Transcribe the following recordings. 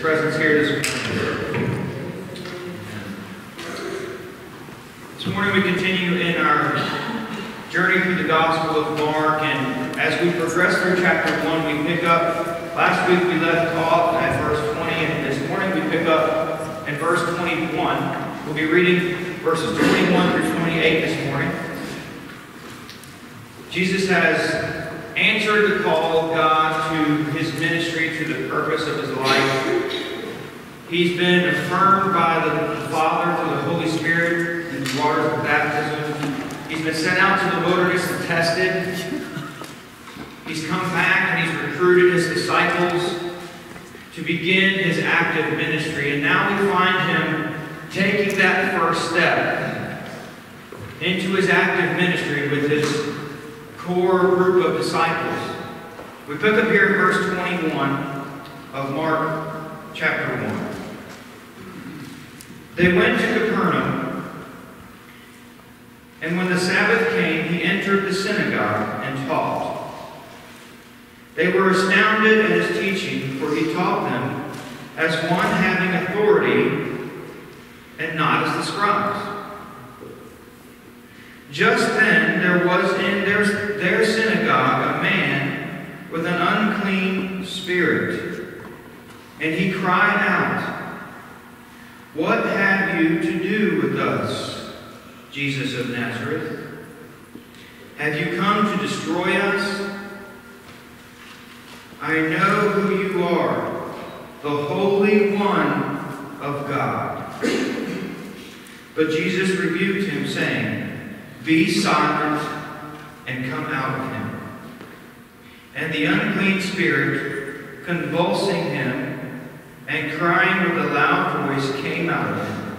presence here this morning. This morning we continue in our journey through the Gospel of Mark, and as we progress through chapter 1, we pick up, last week we left off at verse 20, and this morning we pick up in verse 21. We'll be reading verses 21 through 28 this morning. Jesus has answered the call of God to his ministry, to the purpose of his life. He's been affirmed by the Father through the Holy Spirit in the waters of baptism. He's been sent out to the wilderness and tested. He's come back and he's recruited his disciples to begin his active ministry. And now we find him taking that first step into his active ministry with his core group of disciples. We pick up here in verse 21 of Mark chapter 1. They went to Capernaum, and when the Sabbath came, he entered the synagogue and taught. They were astounded at his teaching, for he taught them as one having authority and not as the scribes. Just then there was in their, their synagogue a man with an unclean spirit, and he cried out, What have you to do with us, Jesus of Nazareth? Have you come to destroy us? I know who you are, the Holy One of God. But Jesus rebuked him, saying, be silent and come out of him. And the unclean spirit, convulsing him and crying with a loud voice, came out of him.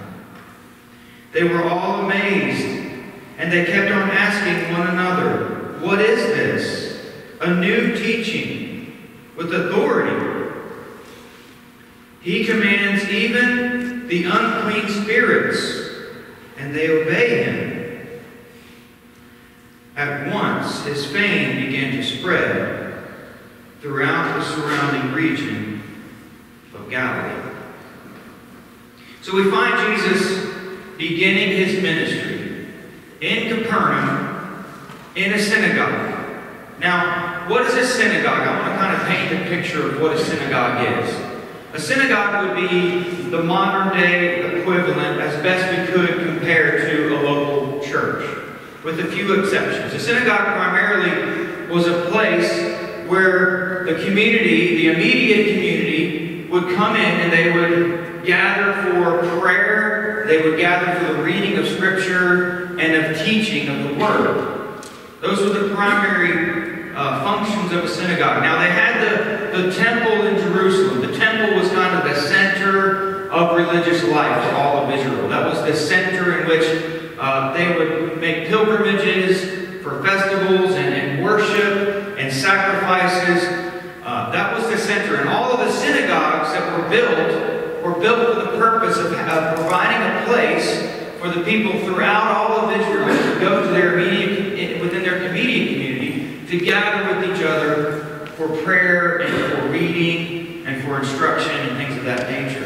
They were all amazed, and they kept on asking one another, What is this? A new teaching with authority. He commands even the unclean spirits, and they obey him. At once his fame began to spread throughout the surrounding region Galilee. So we find Jesus beginning his ministry in Capernaum in a synagogue. Now, what is a synagogue? I want to kind of paint a picture of what a synagogue is. A synagogue would be the modern day equivalent, as best we could compare to a local church with a few exceptions. A synagogue primarily was a place where the community, the immediate community, would come in and they would gather for prayer, they would gather for the reading of Scripture and of teaching of the Word. Those were the primary uh, functions of a synagogue. Now, they had the, the temple in Jerusalem. The temple was kind of the center of religious life for all of Israel. That was the center in which uh, they would make pilgrimages for festivals and, and worship and sacrifices. Built were built for the purpose of, of providing a place for the people throughout all of Israel to go to their immediate, within their immediate community to gather with each other for prayer and for reading and for instruction and things of that nature.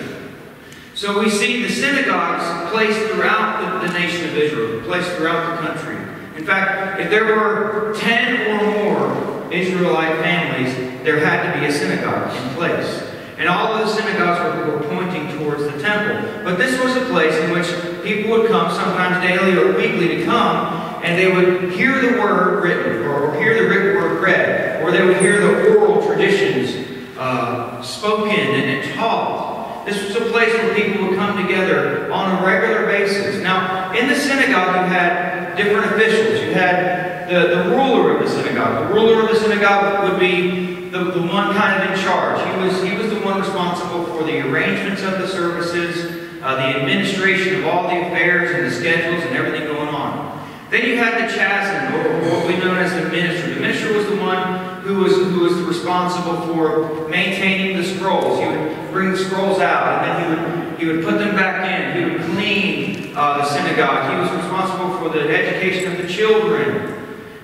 So we see the synagogues placed throughout the, the nation of Israel, placed throughout the country. In fact, if there were 10 or more Israelite families, there had to be a synagogue in place. And all of the synagogues were, were pointing towards the temple. But this was a place in which people would come, sometimes daily or weekly, to come, and they would hear the word written, or hear the written word read, or they would hear the oral traditions uh, spoken and, and taught. This was a place where people would come together on a regular basis. Now, in the synagogue, you had different officials. You had the, the ruler of the synagogue. The ruler of the synagogue would be the, the one kind of in charge. He was, he was the one responsible for the arrangements of the services, uh, the administration of all the affairs and the schedules and everything going on. Then you had the chazan, or what we know as the minister. The minister was the one who was, who was responsible for maintaining the scrolls. He would bring the scrolls out, and then he would, he would put them back in. He would clean uh, the synagogue. He was responsible for the education of the children.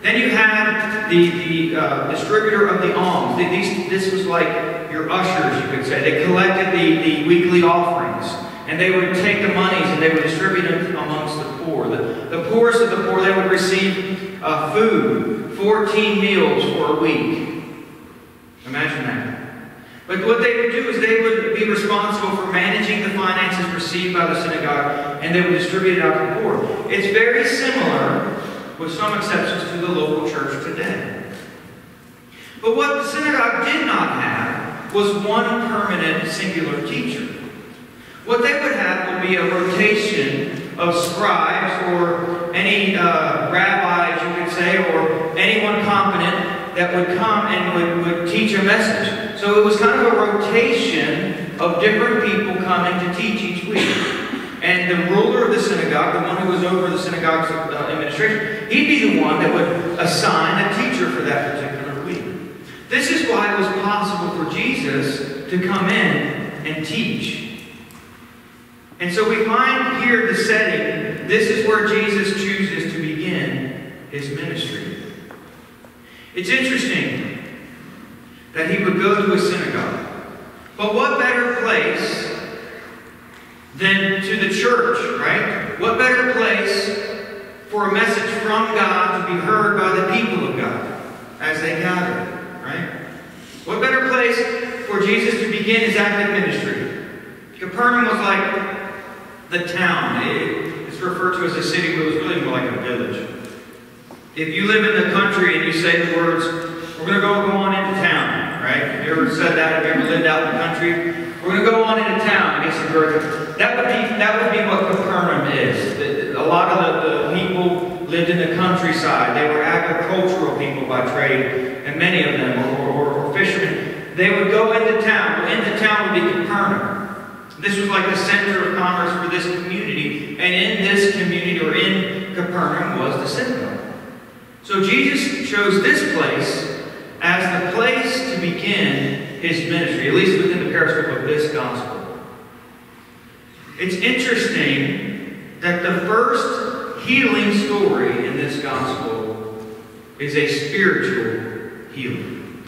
Then you have the, the uh, distributor of the alms. These, this was like your ushers, you could say. They collected the, the weekly offerings. And they would take the monies and they would distribute them amongst the poor. The, the poorest of the poor, they would receive uh, food, 14 meals for a week. Imagine that. But what they would do is they would be responsible for managing the finances received by the synagogue and they would distribute it out to the poor. It's very similar, with some exceptions, to the local church today. But what the synagogue did not have was one permanent singular teacher. What they would have would be a rotation of scribes or any uh, rabbis, you could say, or anyone competent that would come and would, would teach a message. So it was kind of a rotation of different people coming to teach each week. And the ruler of the synagogue, the one who was over the synagogue's administration, he'd be the one that would assign a teacher for that particular week. This is why it was possible for Jesus to come in and teach. And so we find here the setting. This is where Jesus chooses to begin his ministry. It's interesting that he would go to a synagogue. But what better place than to the church, right? What better place for a message from God to be heard by the people of God as they gather, right? What better place for Jesus to begin his active ministry? Capernaum was like the town. It's referred to as a city, but it was really more like a village. If you live in the country and you say the words, we're going to go, go on into town, right? Have you ever said that? Have you ever lived out in the country? We're going to go on into town and get some burgers. That would be, that would be what Capernaum is. A lot of the, the people lived in the countryside. They were agricultural people by trade, and many of them, or, or fishermen. They would go into town. Into town would be Capernaum. This was like the center of commerce for this community. And in this community, or in Capernaum, was the synagogue. So Jesus chose this place as the place to begin his ministry, at least within the pericope of this gospel. It's interesting that the first healing story in this gospel is a spiritual healing.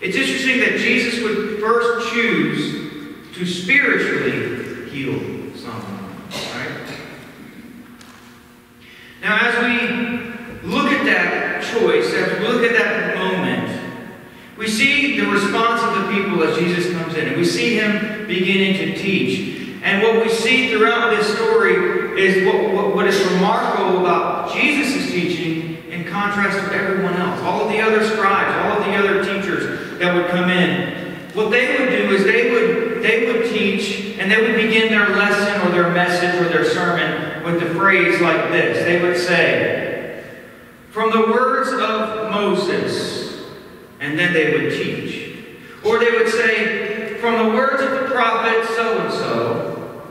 It's interesting that Jesus would first choose to spiritually heal someone. Now, as we look at that choice, as we look at that moment, we see the response of the people as Jesus comes in, and we see him beginning to teach. And what we see throughout this story is what, what, what is remarkable about Jesus' teaching in contrast to everyone else. All of the other scribes, all of the other teachers that would come in. What they would do is they would, they would teach and they would begin their lesson or their message or their sermon with the phrase like this. They would say, from the words of Moses, and then they would teach. Or they would say, from the words of the prophet so-and-so,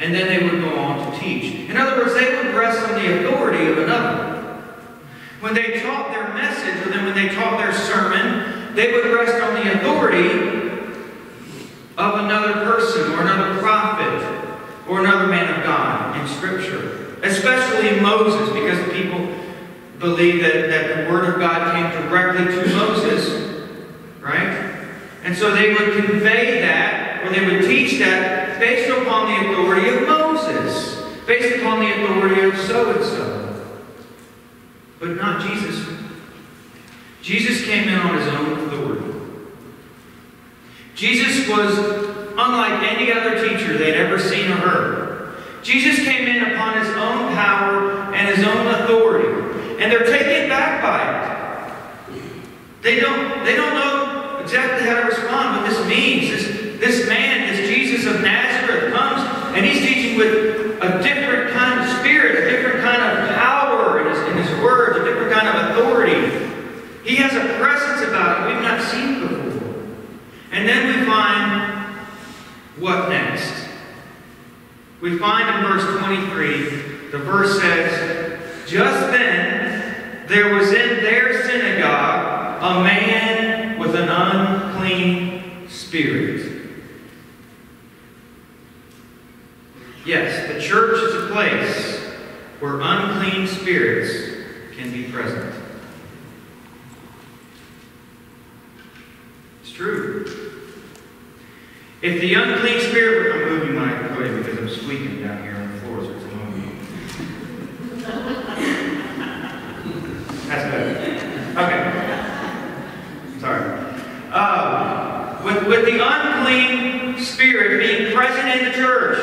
and then they would go on to teach. In other words, they would rest on the authority of another. When they taught their message, or then when they taught their sermon, they would rest on the authority of another person or another prophet or another man of God in Scripture, especially Moses, because people believe that, that the Word of God came directly to Moses, right? And so they would convey that, or they would teach that based upon the authority of Moses, based upon the authority of so-and-so. But not Jesus. Jesus came in on his own authority. Jesus was unlike any other teacher they'd ever seen or heard. Jesus came in upon his own power and his own authority. And they're taken back by it. They don't, they don't know exactly how to respond, what this means. This, this man, this Jesus of Nazareth, comes and he's teaching with a different kind of spirit, a different kind of power in his, in his words, a different kind of authority. He has a presence about him we've not seen before. And then we find what next? We find in verse 23, the verse says, Just then there was in their synagogue a man spirit. Yes, the church is a place where unclean spirits can be present. It's true. If the unclean spirit, were, I'm moving my equipment because I'm squeaking down here on the floor, so it's moving. That's better. Okay. Sorry. Uh, with, with the unclean spirit being present in the church,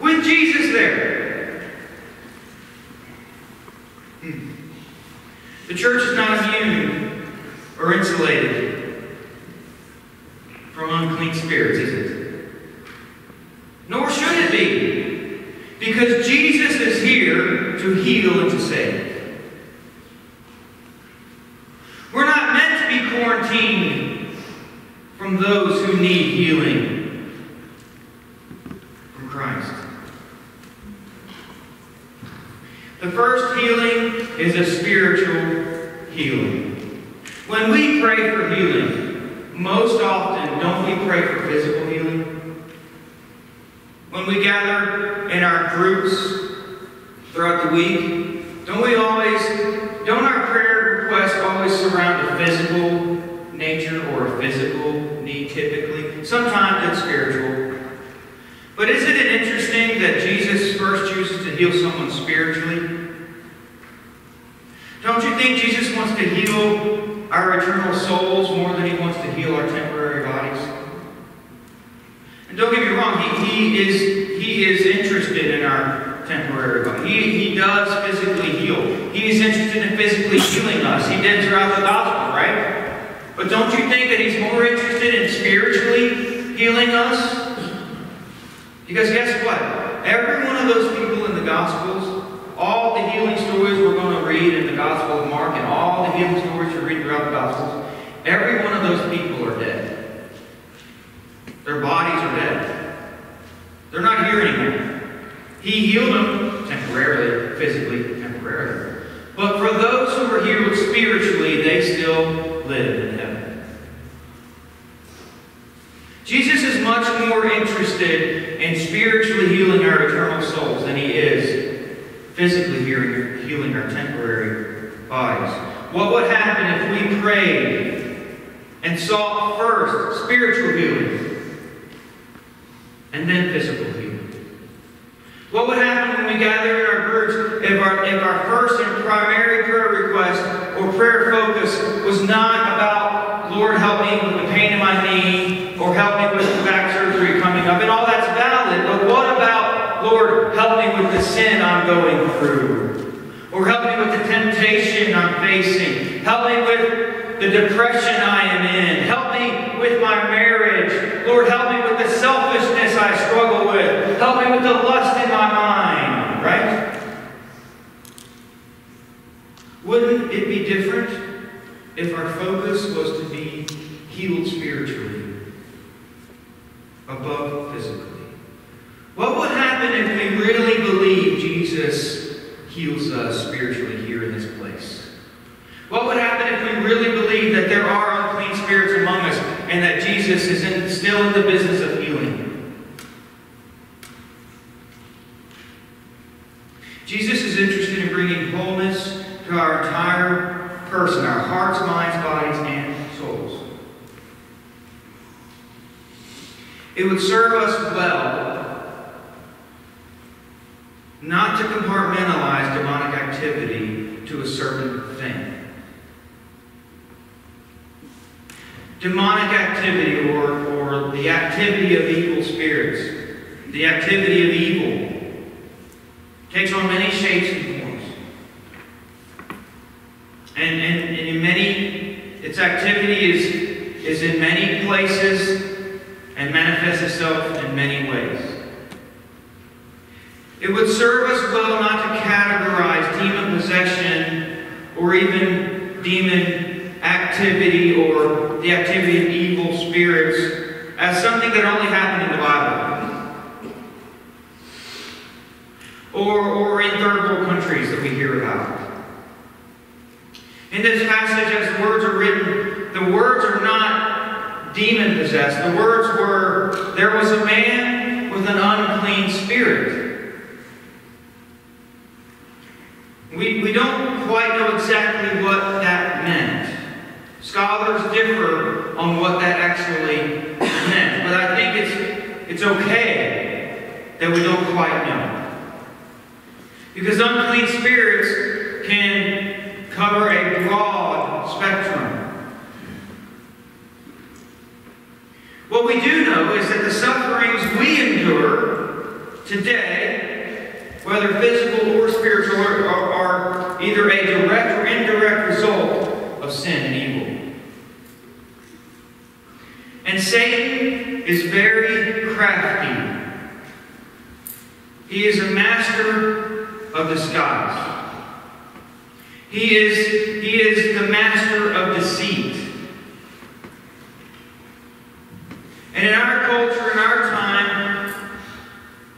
with Jesus there. Hmm. The church is not immune or insulated from unclean spirits, is it? Nor should it be. Because Jesus is here to heal and to save. We're not meant to be quarantined from those who need healing from Christ. The first healing is a spiritual healing. When we pray for healing, most often don't we pray for physical healing? When we gather in our groups throughout the week, don't we always, don't our prayer requests always surround a physical nature or a physical need typically? Sometimes it's spiritual. But isn't it interesting that Jesus first chooses to heal someone spiritually? Don't you think Jesus wants to heal our eternal souls more than he wants to heal our temporary bodies? And don't get me wrong, he, he is he is interested in our temporary body. He, he does physically heal. He is interested in physically healing us. He did throughout the gospel, right? But don't you think that he's more interested in spiritually healing us? Because guess what? Every one of those people in the Gospels, all the healing stories we're going to read in the Gospel of Mark and all the healing stories you read throughout the Gospels, every one of those people are dead. Their bodies are dead. They're not here anymore. He healed them temporarily, physically, temporarily. But for those who were healed spiritually, they still live in heaven. Jesus is much more interested in spiritually healing our eternal souls than he is physically healing, our temporary bodies. What would happen if we prayed and sought first spiritual healing and then physical healing? What would happen when we gather in our groups if our, if our first and primary prayer request or prayer focus was not about, Lord, help me with the pain in my knee, or help me with the back surgery coming up, and all that's valid, but what about, Lord, help me with the sin I'm going through? Or help me with the temptation I'm facing. Help me with the depression I am in. Help me with my marriage. Lord, help me with the selfishness I struggle with. Help me with the lust in my mind. Right? Wouldn't it be different if our focus was to be healed spiritually above physically? What would happen if we really believe Jesus heals us spiritually here in this place? What would happen if we really believe that there are unclean spirits among us and that Jesus is in, still in the business of healing? Jesus is interested in bringing wholeness to our entire person, our hearts, minds, bodies, and souls. It would serve us well not to compartmentalize demonic activity to a certain thing. Demonic activity or, or the activity of evil spirits, the activity of evil, takes on many shapes and forms. And, and, and in many, its activity is, is in many places and manifests itself in many ways. It would serve us well not to categorize demon possession or even demon activity or the activity of evil spirits as something that only happened in the Bible. Or, or in third world countries that we hear about. In this passage, as the words are written, the words are not demon possessed. The words were, there was a man with an unclean spirit. We, we don't quite know exactly what that meant. Scholars differ on what that actually meant, but I think it's, it's okay that we don't quite know. Because unclean spirits can cover a broad spectrum. What we do know is that the sufferings we endure today, whether physical or spiritual, are, are either a direct or indirect result of sin and evil. And Satan is very crafty. He is a master of disguise. He is, he is the master of deceit. In our culture, in our time,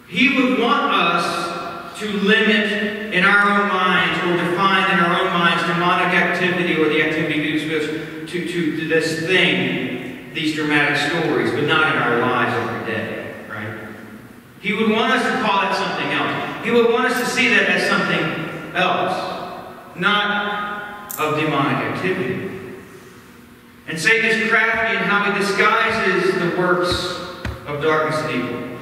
he would want us to limit in our own minds or define in our own minds demonic activity or the activity to, to, to this thing, these dramatic stories, but not in our lives every day, right? He would want us to call it something else. He would want us to see that as something else, not of demonic activity. And Satan is crafty in how he disguises the works of darkness and evil.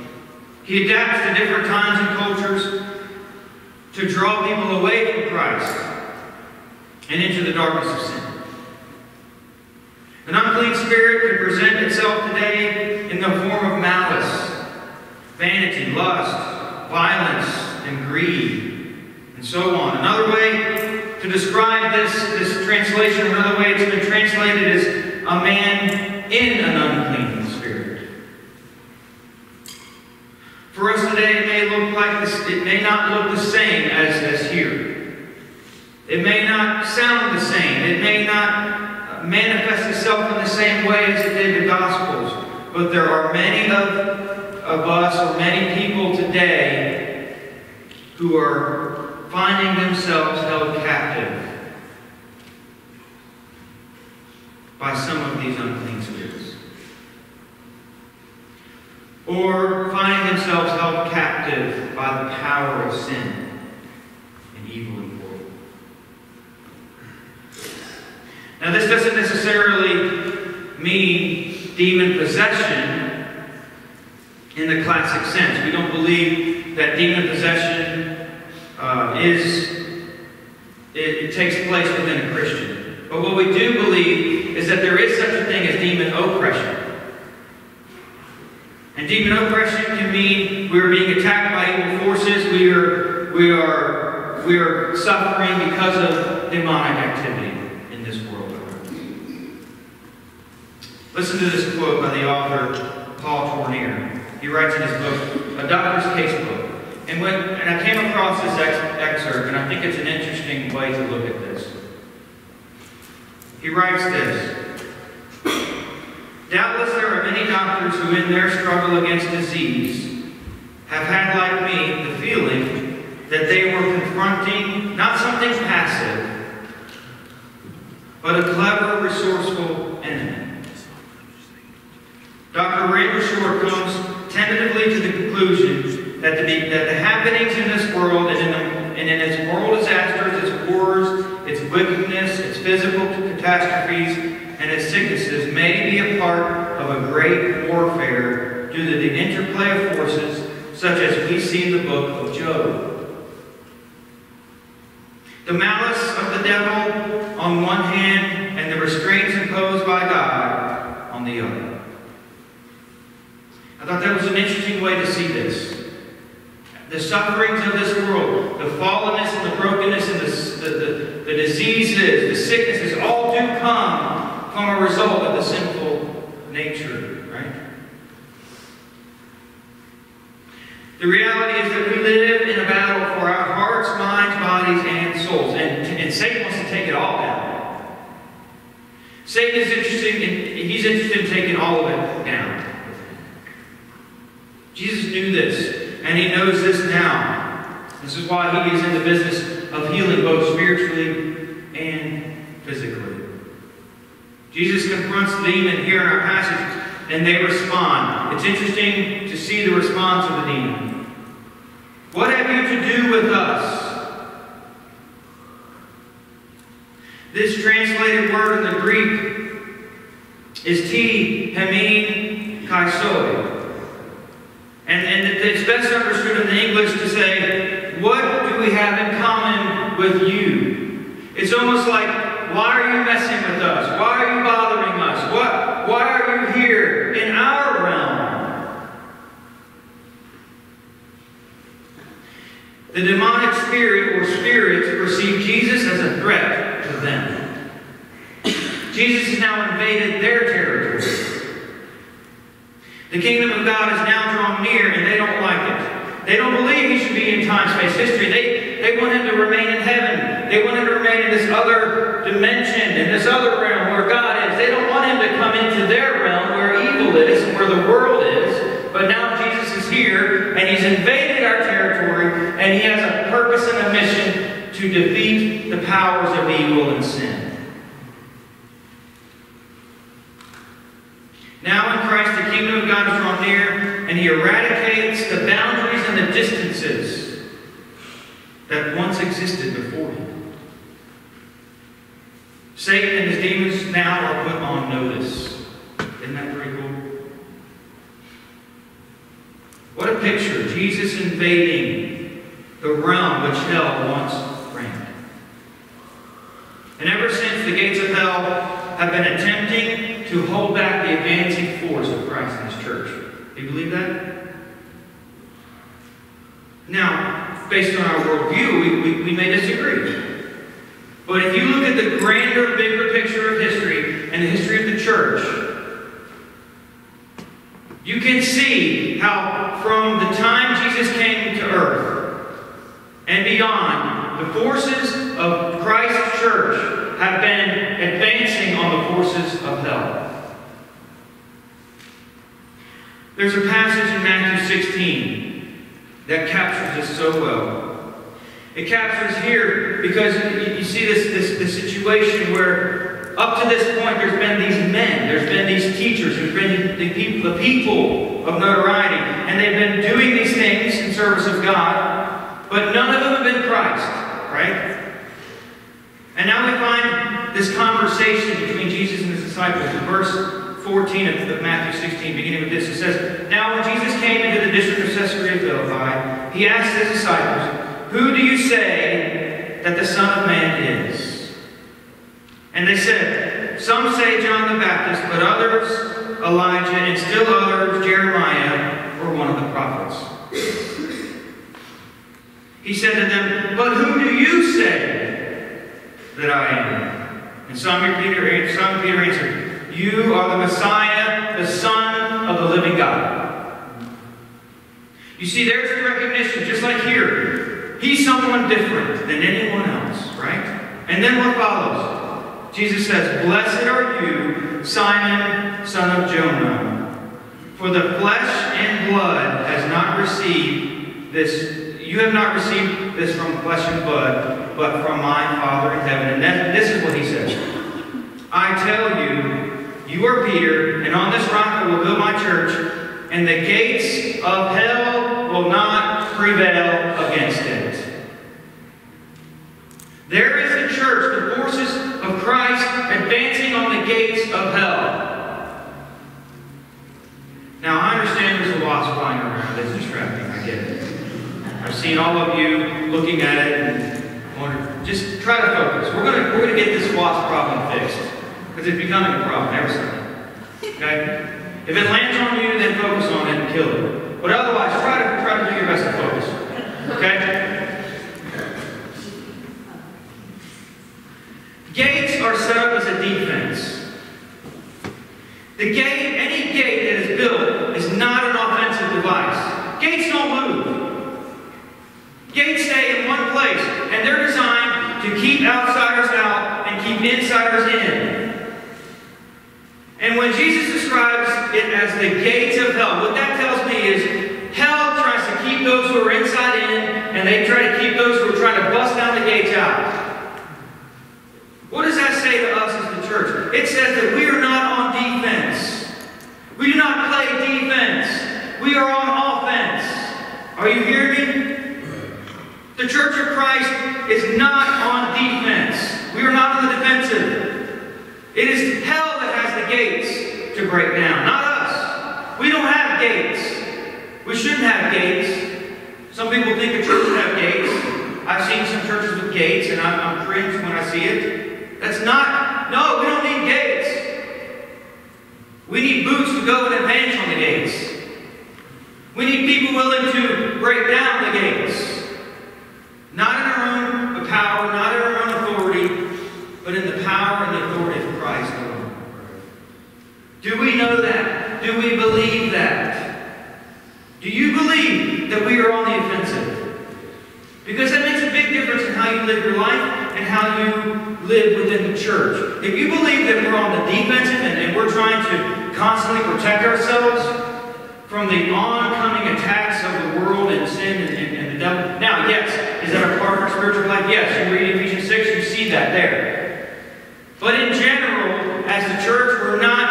He adapts to different times and cultures to draw people away from Christ and into the darkness of sin. An unclean spirit can present itself today in the form of malice, vanity, lust, violence, and greed, and so on. Another way to describe this, this translation, another way it's been translated is a man in an unclean spirit. For us today, it may look like this, it may not look the same as, as here. It may not sound the same. It may not manifest itself in the same way as it did the Gospels. But there are many of, of us, or many people today, who are finding themselves held captive by some of these unclean spirits. Or finding themselves held captive by the power of sin and evil in the world. Now, this doesn't necessarily mean demon possession in the classic sense. We don't believe that demon possession is it, it takes place within a Christian. But what we do believe is that there is such a thing as demon oppression. And demon oppression can mean we are being attacked by evil forces. We are we are we are suffering because of demonic activity in this world. Listen to this quote by the author Paul Tournier. He writes in his book, A Doctor's Casebook. And when and I came across this ex excerpt, and I think it's an interesting way to look at this. He writes this. Doubtless there are many doctors who in their struggle against disease have had, like me, the feeling that they were confronting not something passive, but a clever, resourceful enemy. Dr. Raymond Short comes tentatively to the conclusion that the, that the happenings in this world and in, the, and in its moral disasters, its wars, its wickedness, its physical catastrophes, and its sicknesses may be a part of a great warfare due to the interplay of forces such as we see in the book of Job. The malice of the devil on one hand and the restraints imposed by God on the other. I thought that was an interesting way to see this. The sufferings of this world, the fallenness and the brokenness and the, the, the, the diseases, the sicknesses, all do come from a result of the sinful nature, right? The reality is that we live in a battle for our hearts, minds, bodies, and souls. And, and Satan wants to take it all down. Satan is interested in, he's interested in taking all of it down. Jesus knew this. And he knows this now. This is why he is in the business of healing both spiritually and physically. Jesus confronts the demon here in our passage, and they respond. It's interesting to see the response of the demon. What have you to do with us, This translated word in the Greek is ti hemin kai soi. And, and it's best understood in the English to say, what do we have in common with you? It's almost like, why are you messing with us? Why are you bothering us? What, why are you here in our realm? The demonic spirit or spirits perceive Jesus as a threat to them. Jesus has now invaded their territory. The kingdom of God is now drawn near, and they don't like it. They don't believe he should be in time, space, history. They, they want him to remain in heaven. They want him to remain in this other dimension, in this other realm where God is. They don't want him to come into their realm where evil is and where the world is. But now Jesus is here, and he's invaded our territory, and he has a purpose and a mission to defeat the powers of evil and sin. Now in Christ, the kingdom of God is drawn near, and he eradicates the boundaries and the distances that once existed before him. Satan and his demons now are put on notice. Isn't that pretty cool? What a picture. Jesus invading the realm which hell once reigned. And ever since, the gates of hell have been attempting to hold back the advancing force of Christ and his church. Do you believe that? Now, based on our worldview, we, we, we may disagree. But if you look at the grander, bigger picture of history and the history of the church, you can see how from the time Jesus came to earth and beyond, the forces of Christ's church have been advancing on the forces of hell. There's a passage in Matthew 16 that captures this so well. It captures here because you see this, this, this situation where up to this point there's been these men, there's been these teachers, there's been the people, the people of notoriety, and they've been doing these things in service of God, but none of them have been Christ, right? And now we find this conversation between Jesus and his disciples in verse 14 of Matthew 16, beginning with this. It says, Now when Jesus came into the district of Caesarea Philippi, he asked his disciples, Who do you say that the Son of Man is? And they said, Some say John the Baptist, but others Elijah, and still others Jeremiah, or one of the prophets. He said to them, But who do you say that I am? And Simon Peter, Simon Peter answered, You are the Messiah, the Son of the living God. You see, there's the recognition, just like here. He's someone different than anyone else, right? And then what follows? Jesus says, Blessed are you, Simon, son of Jonah, for the flesh and blood has not received this you have not received this from flesh and blood, but from my Father in heaven. And then this is what he says. I tell you, you are Peter, and on this rock I will build my church, and the gates of hell will not prevail against it. There is the church, the forces of Christ advancing on the gates of hell. Now, I understand there's a wasp flying around. It's distracting. I get it. I've seen all of you looking at it and wonder, just try to focus. We're gonna we're gonna get this wasp problem fixed. Because it's becoming a problem every Sunday. Okay? If it lands on you, then focus on it and kill it. But otherwise, try to try to do your best to focus. Okay? Gates are set up as a defense. The gate, any gate that is built, is not an offensive device. Gates don't move. Gates stay in one place, and they're designed to keep outsiders out and keep insiders in. And when Jesus describes it as the gates of hell, what that tells me is hell tries to keep those who are inside in, and they try to keep those who are trying to bust down the gates out. What does that say to us as the church? It says that we are not on defense. We do not play defense. We are on offense. Are you hearing me? The Church of Christ is not on defense. We are not on the defensive. It is hell that has the gates to break down, not us. We don't have gates. We shouldn't have gates. Some people think a church should have gates. I've seen some churches with gates, and I'm, I'm cringe when I see it. That's not, no, we don't need gates. We need boots to go and advance on the gates. We need people willing to break down the gates. Not in our own power, not in our own authority, but in the power and the authority of Christ alone. Do we know that? Do we believe that? Do you believe that we are on the offensive? Because that makes a big difference in how you live your life and how you live within the church. If you believe that we're on the defensive and, and we're trying to constantly protect ourselves from the oncoming attacks of the world and sin and, and, and the devil. Now, yes, is that a part of our spiritual life? Yes. You read Ephesians 6, you see that there. But in general, as the church, we're not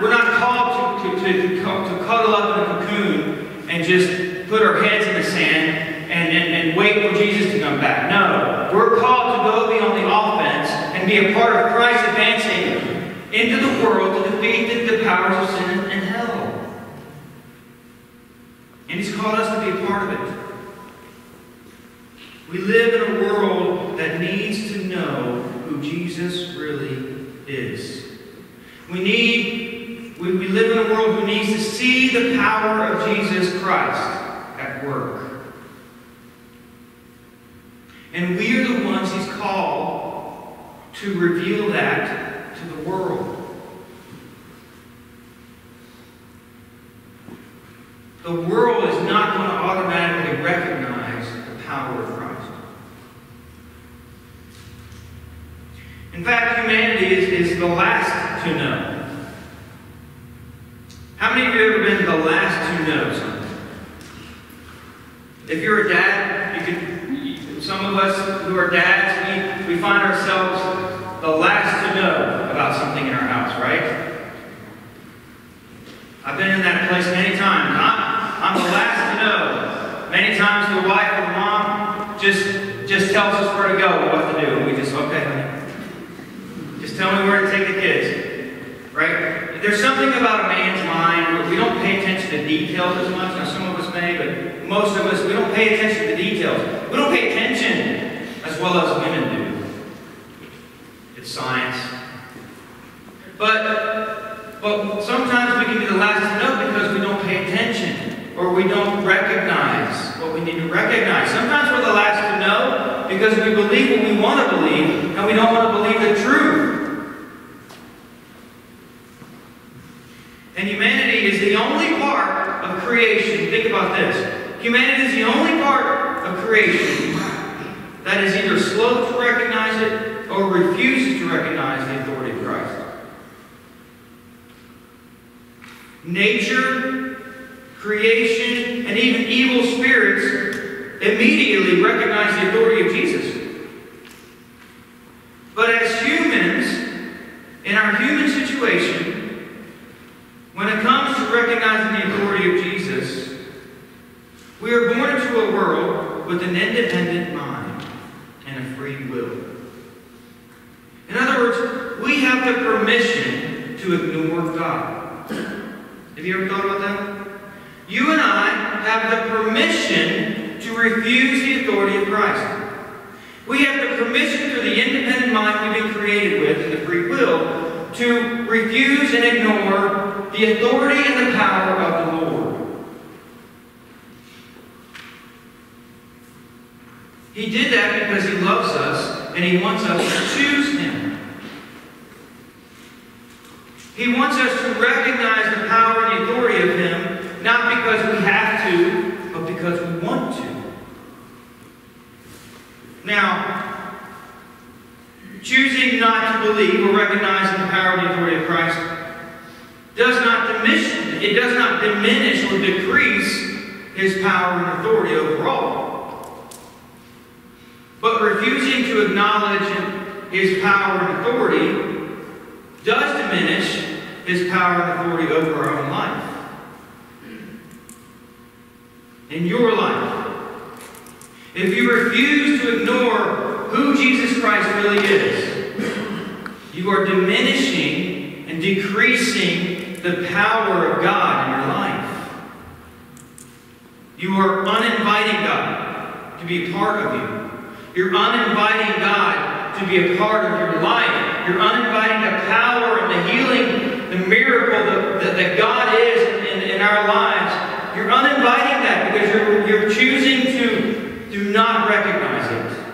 we're not called to, to, to, to cuddle up in a cocoon and just put our heads in the sand and, and, and wait for Jesus to come back. No. We're called to go be on the offense and be a part of Christ advancing into the world to defeat the, the powers of sin and hell. And He's called us to be a part of it. We live in a world that needs to know who Jesus really is. We need, we, we live in a world who needs to see the power of Jesus Christ at work. And we are the ones He's called to reveal that to the world. The world is not going to automatically recognize the power of Christ. In fact, humanity is, is the last to know. How many of you have ever been the last to know something? If you're a dad, you can. Some of us who are dads, we, we find ourselves the last to know about something in our house, right? I've been in that place many times. I'm, I'm the last to know. Many times the wife or the mom just just tells us where to go and what to do. And we just, okay, honey. Just tell me where to take the kids. Right? There's something about a man's mind where we don't pay attention to details as much. Now, some of us may, but most of us, we don't pay attention to details. We don't pay attention as well as women do. It's science. But, but sometimes we can be the last to know because we don't pay attention or we don't recognize what we need to recognize. Sometimes we're the last to know because we believe what we want to believe and we don't want to believe the truth. And humanity is the only part of creation. Think about this. Humanity is the only part of creation that is either slow to recognize it or refuses to recognize the authority of Christ. Nature, creation, and even evil spirits immediately recognize the authority of Jesus. But as humans, in our human situation, when it comes to recognizing the authority of Jesus, we are born into a world with an independent mind and a free will. In other words, we have the permission to ignore God. Have you ever thought about that? You and I have the permission to refuse the authority of Christ. We have the permission through the independent mind we've been created with and the free will to refuse and ignore the authority and the power of the Lord. He did that because He loves us and He wants us to choose Him. He wants us to recognize the power and the authority of Him, not because we have to, but because we want to. Now, choosing not to believe or recognizing authority of Christ does not diminish, it does not diminish or decrease his power and authority overall. But refusing to acknowledge his power and authority does diminish his power and authority over our own life. In your life. If you refuse to ignore who Jesus Christ really is, you are diminishing and decreasing the power of God in your life. You are uninviting God to be a part of you. You're uninviting God to be a part of your life. You're uninviting the power and the healing, the miracle that, that, God is in, in our lives. You're uninviting that because you're, you're choosing to do not recognize it.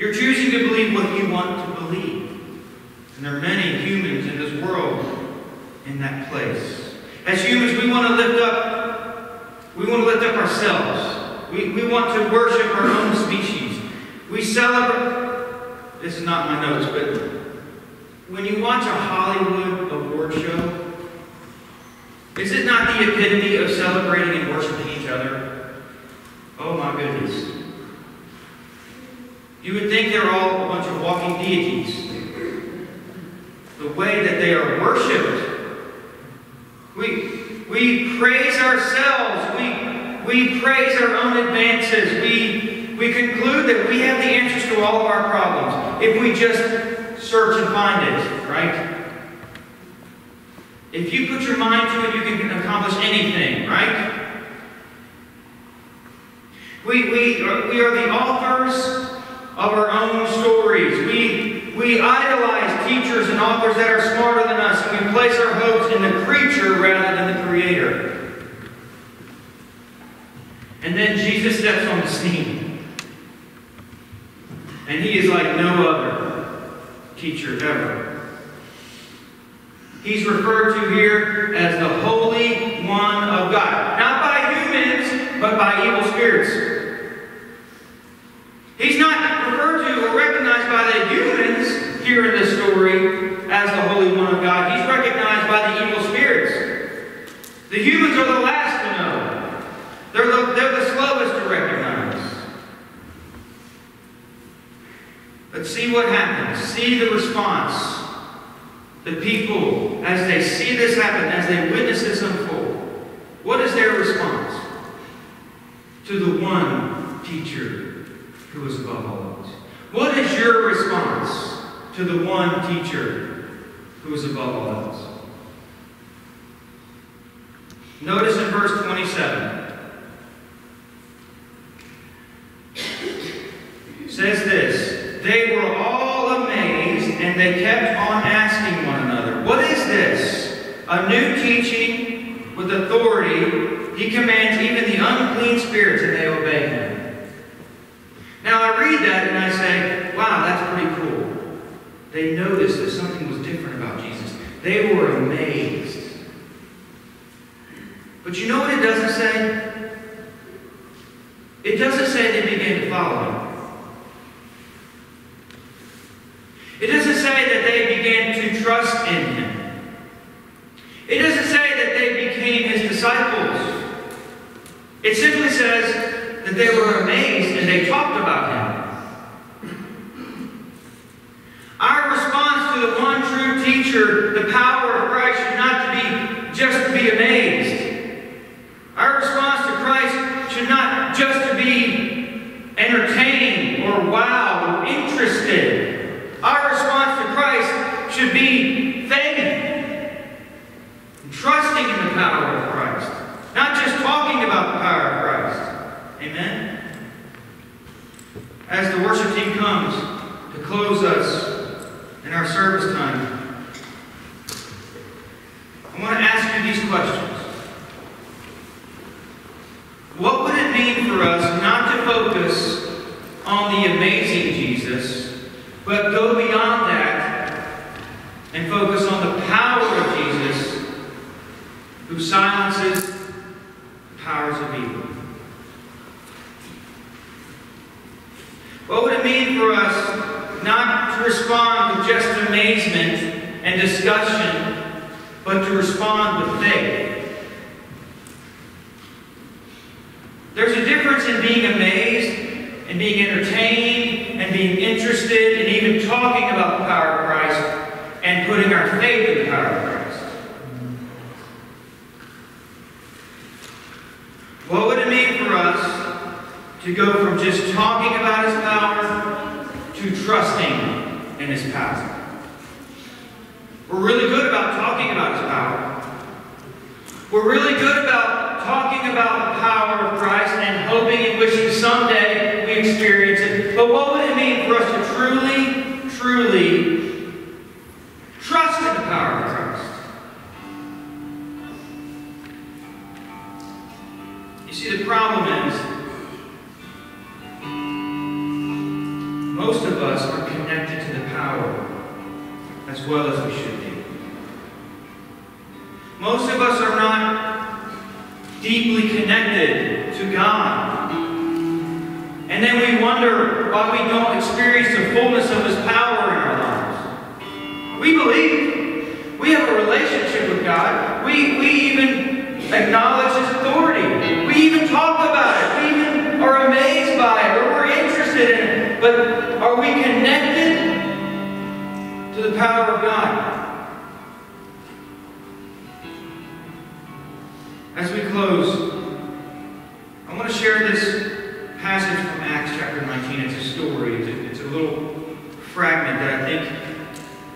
You're choosing to believe what you want to believe. And there are many humans in this world in that place. As humans, we want to lift up, we want to lift up ourselves. We, we want to worship our own species. We celebrate, this is not my notes, but when you watch a Hollywood award show, is it not the epitome of celebrating and worshiping each other? Oh my goodness. You would think they're all a bunch of walking deities. Way that they are worshipped. We, we praise ourselves. We, we praise our own advances. We, we conclude that we have the answers to all of our problems if we just search and find it, right? If you put your mind to it, you can accomplish anything, right? We, we, are, we are the authors of our own stories. We, we idolize teachers and authors that are smarter than us, and we place our hopes in the creature rather than the creator. And then Jesus steps on the scene. And he is like no other teacher ever. He's referred to here as the Holy One of God. Not by humans, but by evil spirits. He's not referred to or recognized by the humans here in this story as the Holy One of God. He's recognized by the evil spirits. The humans are the last to know. They're the, they're the slowest to recognize. But see what happens. See the response. The people, as they see this happen, as they witness this unfold, what is their response to the one teacher who is above all. What is your response to the one teacher who is above all else? Notice in verse 27. says this They were all amazed and they kept on asking one another, What is this? A new teaching with authority. He commands even the unclean spirits and they obey him. Now I read that and I say, wow, that's pretty cool. They noticed that something was different about Jesus. They were amazed. But you know what it doesn't say? It doesn't say they began to follow him. It doesn't say that they began to trust in him. It doesn't say that they became his disciples. It simply says that they were amazed and they talked about him. Our response to the one true teacher, the power of Christ, should not be just to be amazed. Our response to Christ should not just to be entertained or wowed or interested. Our response to Christ should be faith, trusting in the power of Christ, not just talking about the power of Christ. Amen? As the worship team comes to close us in our service time, I want to ask you these questions. What would it mean for us not to focus on the amazing Jesus, but go beyond that and focus on the power of Jesus who silences the powers of evil? What would it mean for us not to respond with just amazement and discussion, but to respond with faith? There's a difference in being amazed and being entertained and being interested and even talking about the power of Christ and putting our faith in the power of Christ. What would it mean for us to go from just talking about his power to trusting in his power. We're really good about talking about His power. We're really good about talking about the power of Christ and hoping and wishing someday we experience it. But what would it mean for us to truly, truly trust in the power of Christ? You see, the problem as well as we should be. Most of us are not deeply connected to God. And then we wonder why we don't experience the fullness of His power in our lives. We believe. We have a relationship with God. We, we even acknowledge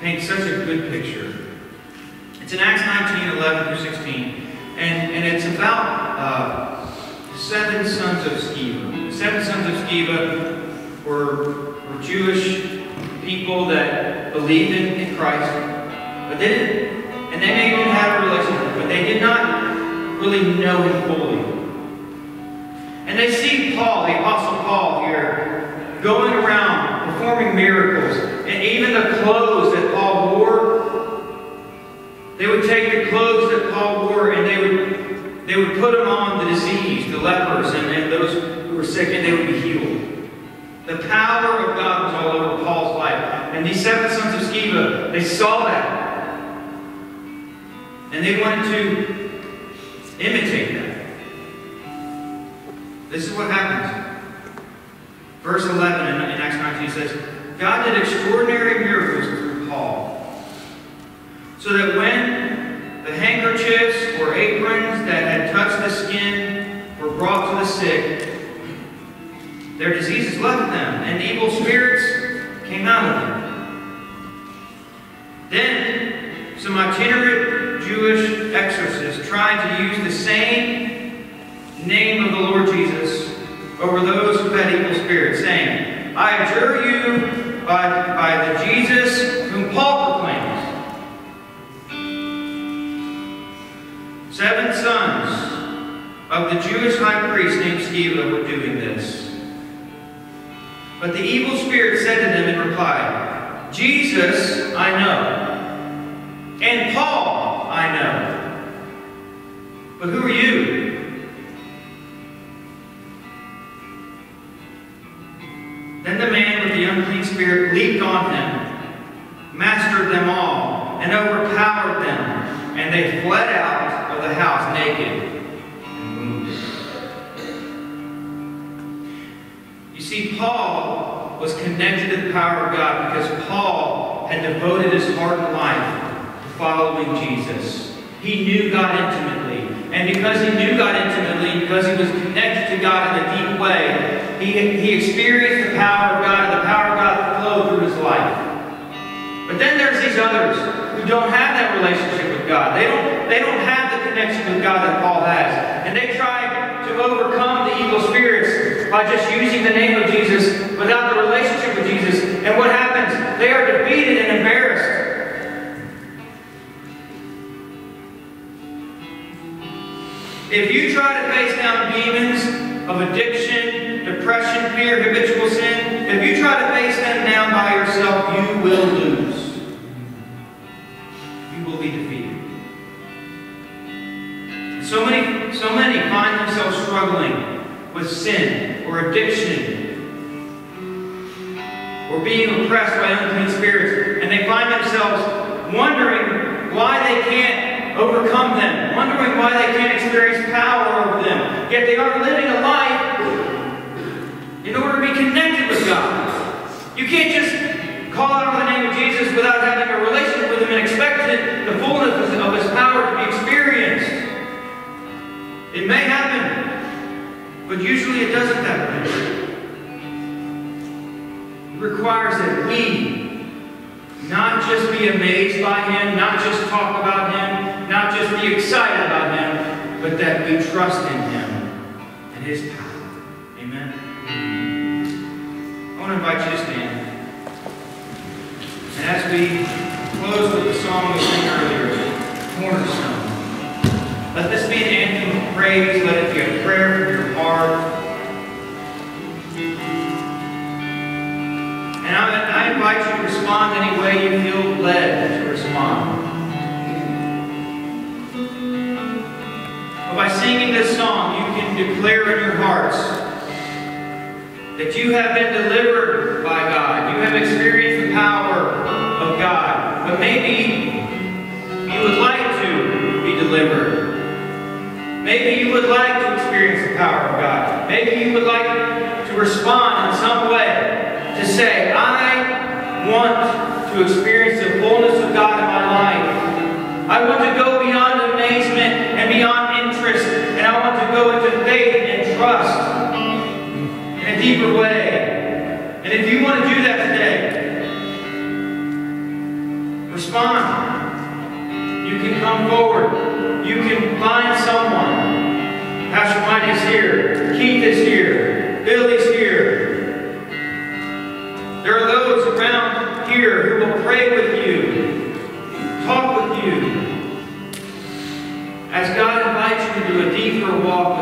paints such a good picture. It's in Acts 19 11 through 16, and, and it's about uh, seven sons of Sceva. Seven sons of Sceva were, were Jewish people that believed in, in Christ, but they didn't, and they may even have a relationship, but they did not really know him fully. And they see Paul, the Apostle Paul here, going around performing miracles. And even the clothes they would take the clothes that Paul wore and they would, they would put them on the diseased, the lepers, and, and those who were sick, and they would be healed. The power of God was all over Paul's life. And these seven sons of Sceva, they saw that. And they wanted to Imitate that. This is what happens. Verse 11 in, in Acts 19 says, God did extraordinary miracles through Paul, so that when the handkerchiefs or aprons that had touched the skin were brought to the sick, their diseases left them, and evil spirits came out of them. Then some itinerant Jewish exorcists tried to use the same name of the Lord Jesus over those who had evil spirits, saying, I adjure you by, by the Jesus whom Paul Jewish high priest named Sceva were doing this. But the evil spirit said to them in reply, Jesus I know, and Paul I know. But who are you? Then the man with the unclean spirit leaped on him, mastered them all, and overpowered them, and they fled out of the house naked see, Paul was connected to the power of God because Paul had devoted his heart and life to following Jesus. He knew God intimately. And because he knew God intimately, because he was connected to God in a deep way, he, he experienced the power of God and the power of God flowed through his life. But then there's these others who don't have that relationship with God. They don't, they don't have the connection with God that Paul has. And they try to overcome the evil spirits by just using the name of Jesus without the relationship with Jesus. And what happens? They are defeated and embarrassed. If you try to face down demons of addiction, earlier, Cornerstone, let this be an anthem of praise. Let it be a prayer from your heart. And I, I invite you to respond any way you feel led to respond. But by singing this song, you can declare in your hearts that you have been delivered by God. You have experienced the power of God. But maybe respond in some way to say, I want to experience the fullness of God in my life. I want to go beyond amazement and beyond interest, and I want to go into faith and trust in a deeper way. And if you want to do that today, respond. You can come forward. You can find someone. Pastor Mike is here. Here who will pray with you, talk with you, as God invites you to a deeper walk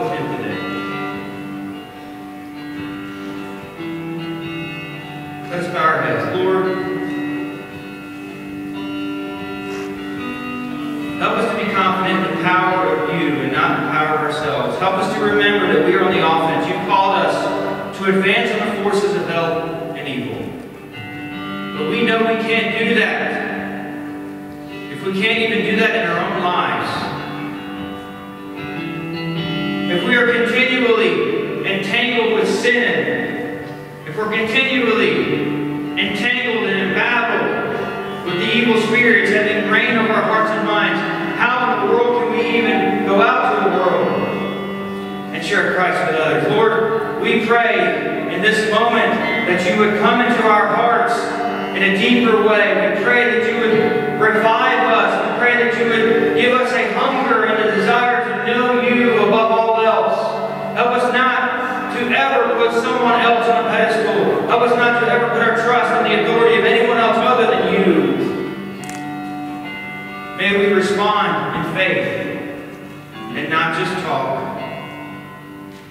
continually entangled and embattled with the evil spirits that ingrain over our hearts and minds, how in the world can we even go out to the world and share Christ with others? Lord, we pray in this moment that you would come into our hearts in a deeper way. We pray that you would revive us. We pray that you would give us a hunger and a desire to know you above all else. Help us not to someone else on a pedestal. Help us not to ever put our trust in the authority of anyone else other than you. May we respond in faith and not just talk.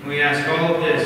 We ask all of this